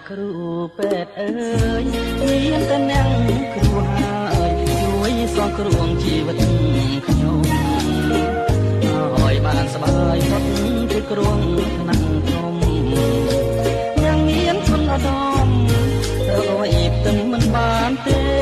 អ្នកគ្រូពេទ្យអើយមានតែអ្នកគ្រូហើយជួយសងគ្រោះជីវិតខ្ញុំឲ្យបានស្បាយផុតពីគ្រោះថ្នាក់ធំយ៉ាងមានធនឧត្តមទៅឲ្យផ្ទឹមមិនបានទេ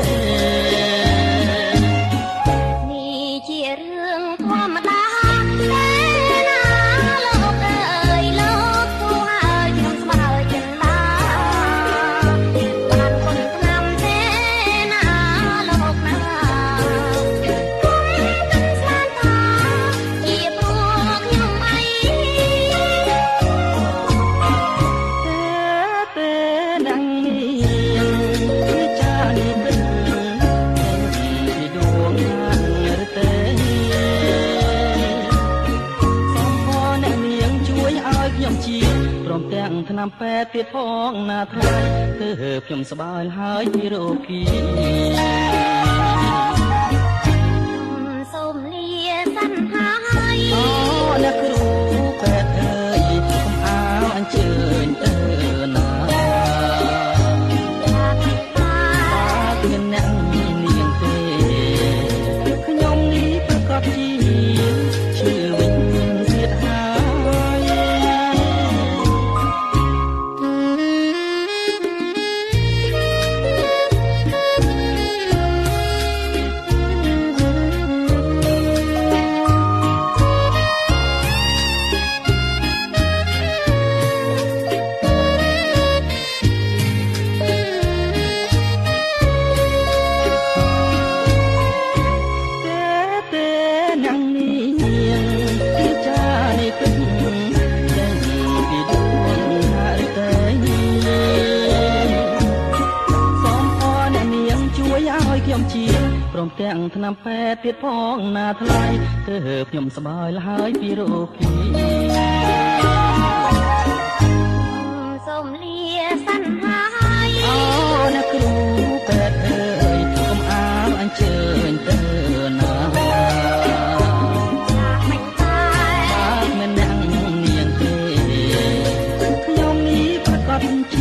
ឆ្នាំពេទ្យទៀតផងណាថ្លៃទើបខ្ញុំស្បើយហើយពីរោគី ទាំងឆ្នាំពេទ្យទៀតផងណាថ្លៃទើបខ្ញុំសប្បាយលហើយពីរោគីសូមលាសន្យាហើយអូអ្នកគ្រូពេទ្យអើយកុំអាលអញ្ជើញទៅណាមិនតែមិនអ្នកនាងទេខ្ញុំនេះបាត់បាត់